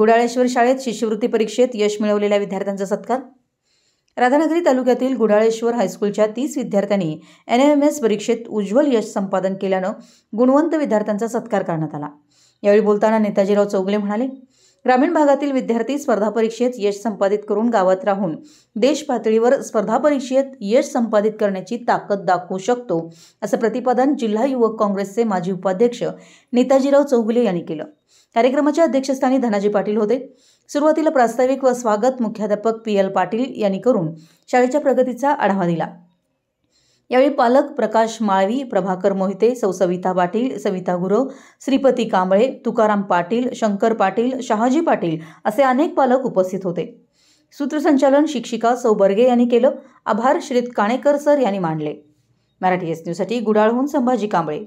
गुडाळेश्वर शाळेत शिष्यवृत्ती परीक्षेत यश मिळवलेल्या विद्यार्थ्यांचा सत्कार. राधानगरी तालुक्यातील गुडाळेश्वर हायस्कूलच्या तीस विद्यार्थ्यांनी एन एम एस परीक्षेत उज्ज्वल यश संपादन केल्यानं गुणवंत विद्यार्थ्यांचा सत्कार करण्यात आला. यावेळी बोलताना नेताजीराव चौगले म्हणाले ग्रामीण भागातील विद्यार्थी स्पर्धा परीक्षेत यश संपादित करून गावात राहून देश पातळीवर स्पर्धा परीक्षेत यश संपादित करण्याची ताकद दाखवू शकतो असं प्रतिपादन जिल्हा युवक काँग्रेसचे माजी उपाध्यक्ष नेताजीराव चौगुले यांनी केलं. कार्यक्रमाच्या अध्यक्षस्थानी धनाजी पाटील होते. सुरुवातीला प्रास्ताविक व स्वागत मुख्याध्यापक पी एल पाटील यांनी करून शाळेच्या प्रगतीचा आढावा दिला. यावेळी पालक प्रकाश माळवी प्रभाकर मोहिते सौ सविता पाटील सविता गुरव श्रीपती कांबळे तुकाराम पाटील शंकर पाटील शहाजी पाटील असे अनेक पालक उपस्थित होते. सूत्रसंचालन शिक्षिका सौ बर्गे यांनी केलं. आभार श्रीत काणेकर सर यांनी मांडले मराठी एस न्यूजसाठी गुडाळहून संभाजी कांबळे.